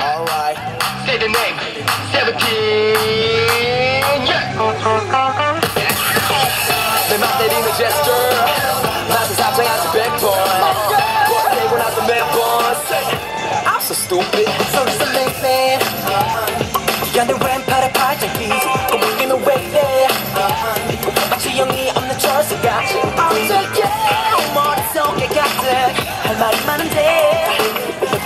Alright. Say the name. 17. Yeah.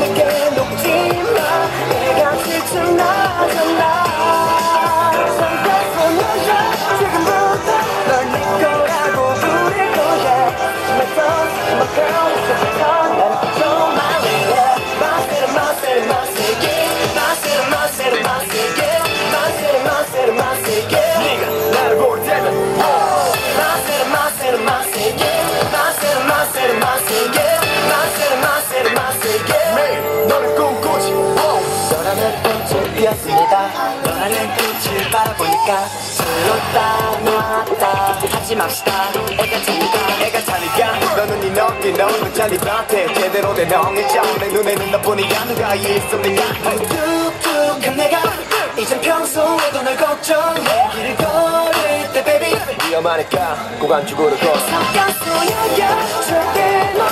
넌 피었습니다. 너라는 꽃을 바라보니까 슬렀다 놨다. 하지 맙시다. 애가 차니까 애가 차니까. 너는 네 너끼 너는 잔디밭에 제대로 된 엉이죠 내 눈에는 너뿐이야 누가 있습니까? 뚝뚝한 내가 이젠 평소에도 널 걱정해. 길을 걸을 때 baby. 위험하니까 고관 주고를 걷어 잠깐 소야야 절대 넌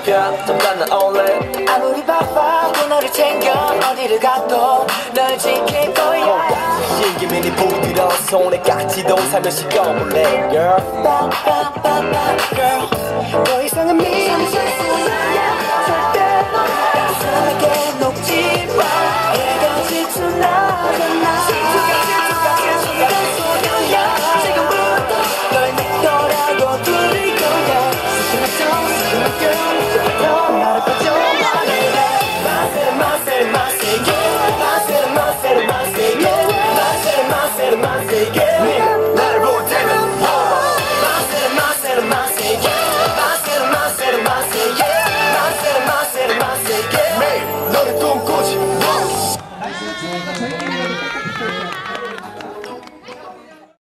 잠깐 나 올래 아무리 바빠도 너를 챙겨 어디를 가도 널 지킬 거야. 신기민이 부드러 손에 깍지도 살며시 꺼볼래 girl? 빠빠빠빠 girl 正解です。